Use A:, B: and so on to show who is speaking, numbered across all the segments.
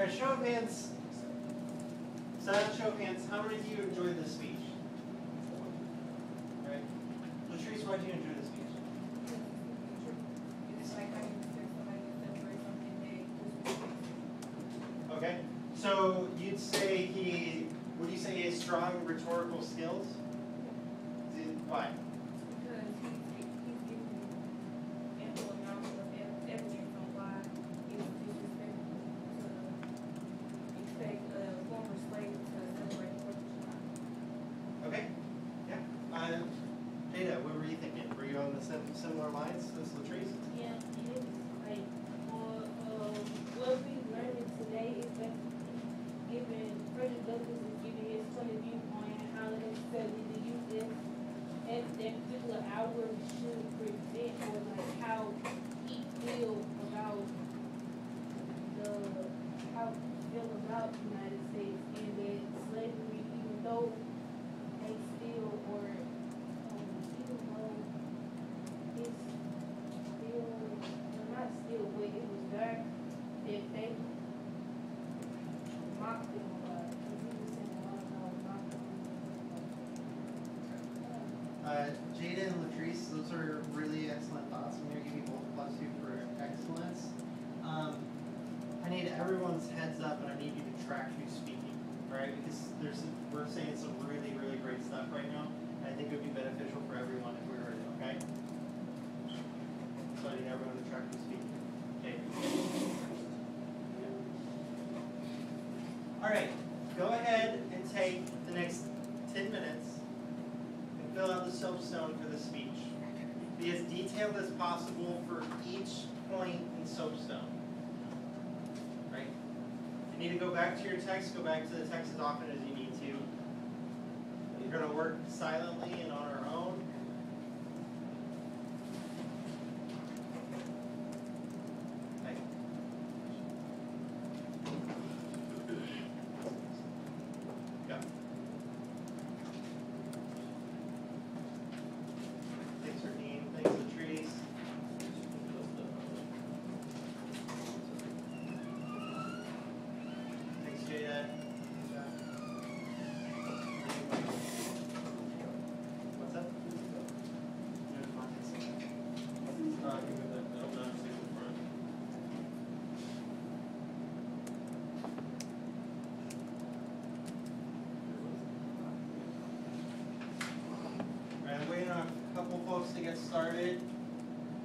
A: Alright, show of hands. Silent show of hands, how many of you enjoyed this speech? Alright. Latrice, why did you enjoy the speech?
B: It's like how you expect somebody to separate something they just.
A: Okay, so you'd say he, would you say he has strong rhetorical skills? Why?
B: Because he's, he's giving ample amounts of ev- evidence on why it's disrespectful to expect a former slave to celebrate the Fourth of July.
A: Okay, yeah. Uh, Jada, what were you thinking? Were you on the sim- similar lines as Latrice?
C: Yeah, it is like, or, um, what we learning today is that giving, Frederick Douglass is giving his point of view on how necessarily to use this at that particular hour should present or like how he feel about the, how he feel about the United States and that slavery, even though they still or, um, even though it's still, well, not still, but it was there, that they mocked them a lot, because he was saying, oh, no, mock them.
A: Uh, Jada and Latrice, those are really excellent thoughts. I'm gonna give you both plus two for excellence. Um, I need everyone's heads up who's speaking, right? Because there's, we're saying some really, really great stuff right now. I think it would be beneficial for everyone if we were okay? So I need everyone who's speaking. Okay. All right, go ahead and take the next ten minutes and fill out the soapstone for the speech. Be as detailed as possible for each point in soapstone. Need to go back to your text, go back to the text as often as you need to. You're gonna work silently and on our own. Okay. Go. Thanks, Raheem. Thanks, Latrice. Thanks, Jada. What's up? Alright, I'm waiting on a couple folks to get started.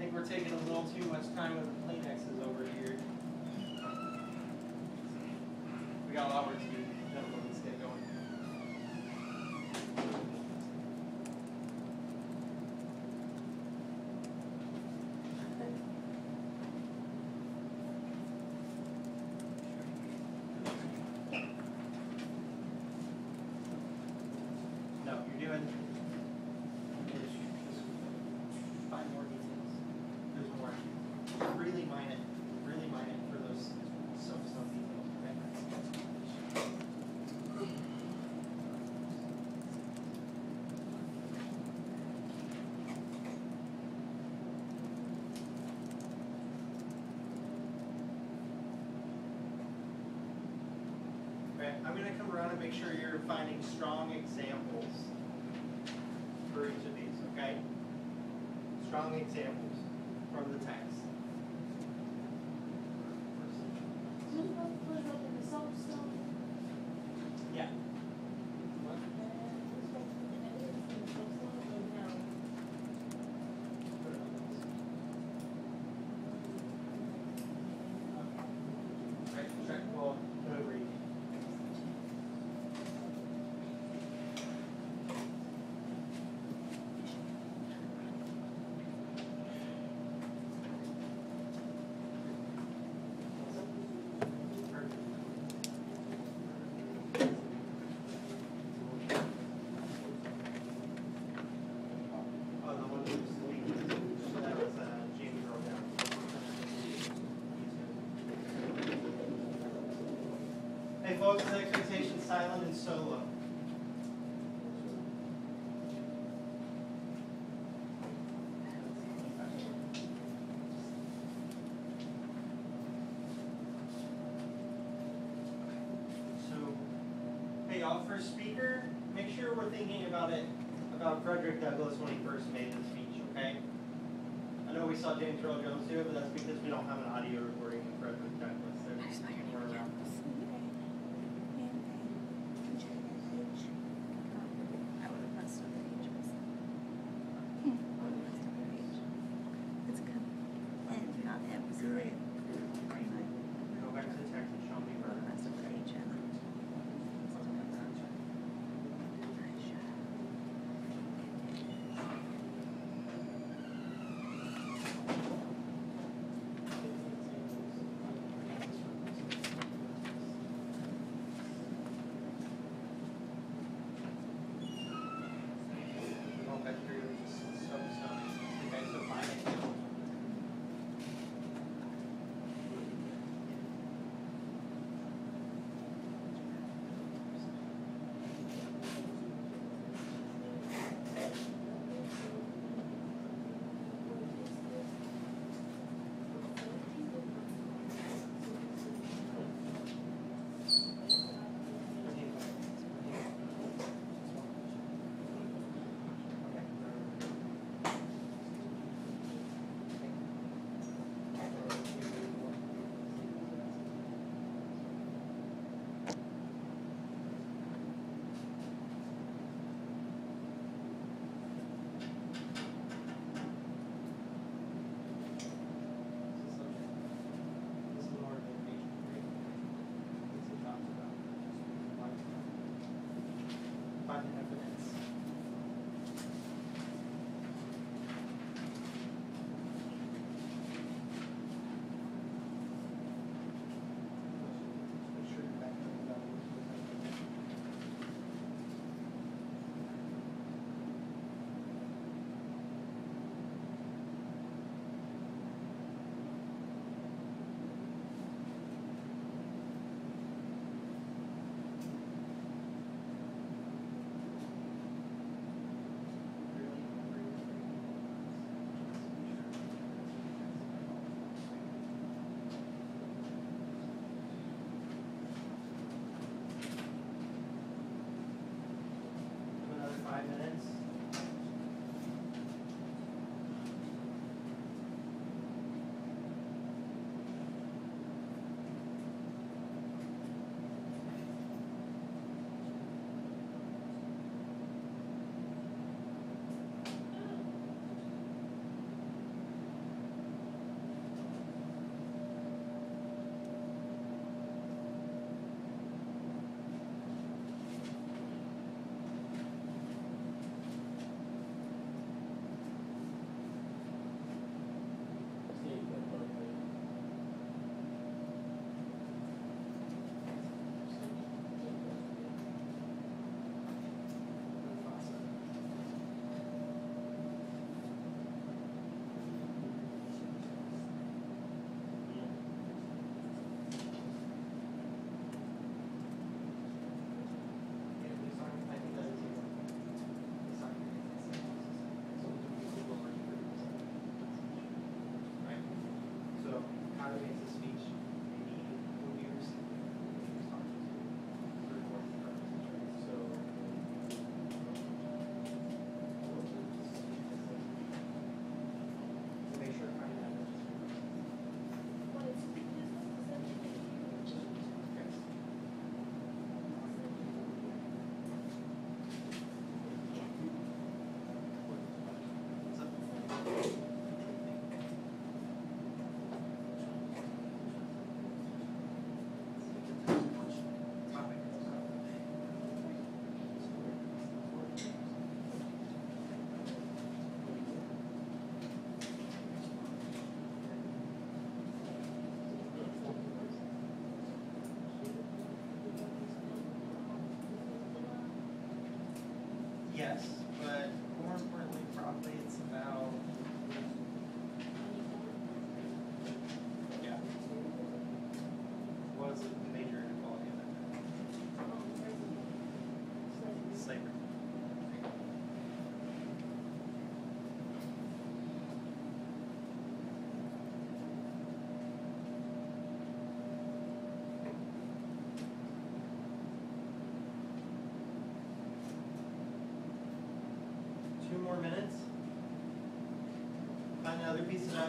A: I think we're taking a little too much time with the Kleenexes over here. We got a lot work to do, gentlemen, let's get going. No, you're doing. Find more details. There's more. Really mine it, really mine it for those some, some details, okay? Okay, I'm gonna come around and make sure you're finding strong examples for each of these, okay? Strong examples from the text. So, and Solo. all first speaker, make sure we're thinking about it, about Frederick Douglass when he first made the speech, okay? I know we saw James Earl Jones do it, but that's because we don't have an audio recording of Frederick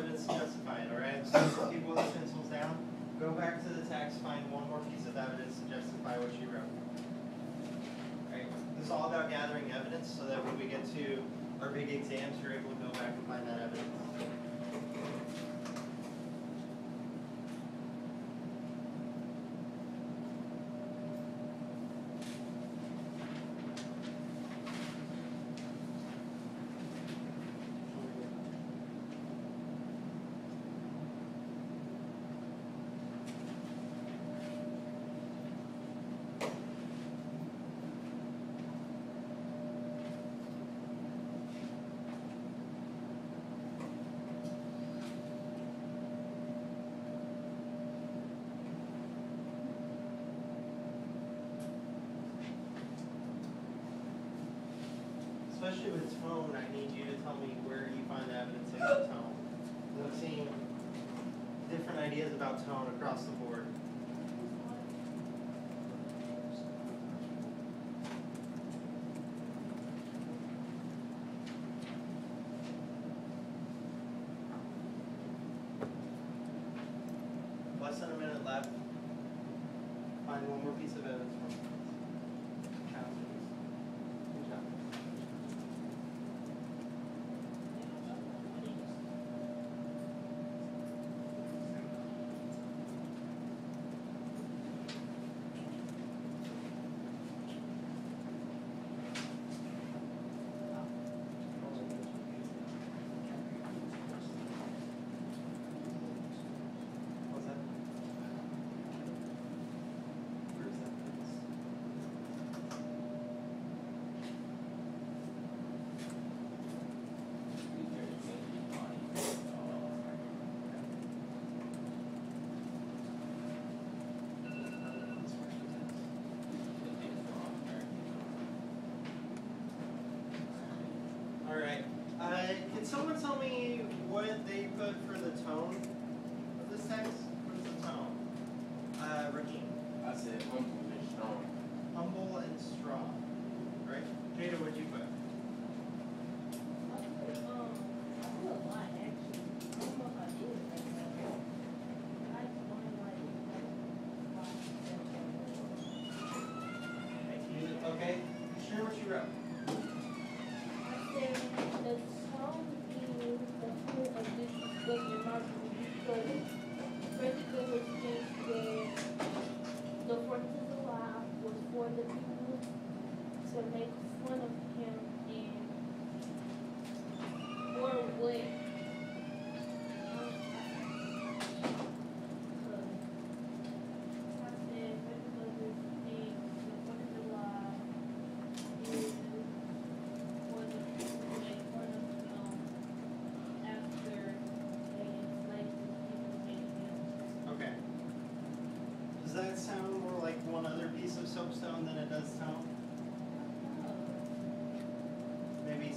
A: evidence to justify it, all right? So people with pencils down, go back to the text, find one more piece of evidence to justify what you wrote. Right, this is all about gathering evidence so that when we get to our big exams, you're able to go back and find that evidence. Especially with tone, I need you to tell me where you find the evidence of tone. I'm seeing different ideas about tone across the board.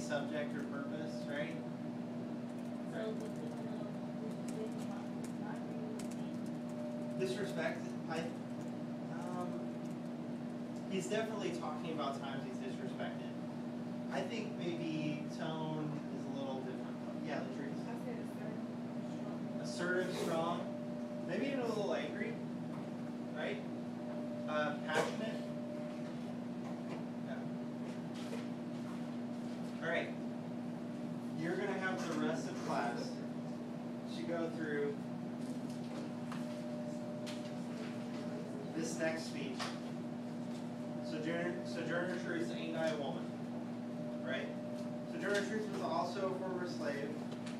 A: Subject or purpose, right?
C: So the people of this not not
A: Disrespect, I, um, he's definitely talking about times he's disrespected. I think maybe tone is a little different. Yeah, Latrice.
B: I said
A: assertive, strong, maybe even a little angry, right? Uh, passionate. Yeah. All right. You're gonna have the rest of class to go through this next speech. Sojourner, Sojourner Truth ain't I a woman, right? Sojourner Truth was also a former slave.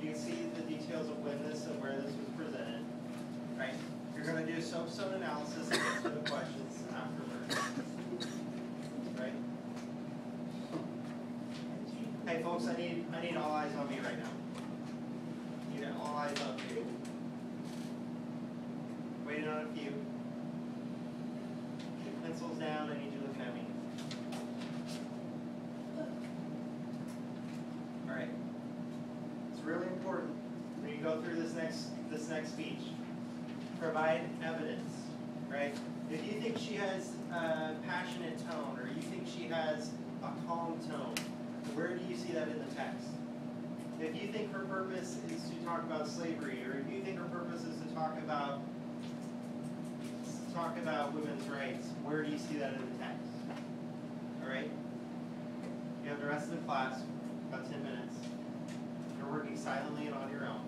A: You can see the details of when this and where this was presented, right? You're gonna do soapstone analysis and answer the questions afterwards. Right? Hey folks, I need, I need all eyes on me right now. Need all eyes on me. Waiting on a few. Get pencils down, I need you looking at me. Alright. It's really important when you go through this next, this next speech. Provide evidence, right? If you think she has a passionate tone, or you think she has a calm tone, where do you see that in the text? If you think her purpose is to talk about slavery, or if you think her purpose is to talk about, talk about women's rights, where do you see that in the text? Alright? You have the rest of the class, about ten minutes. You're working silently and on your own.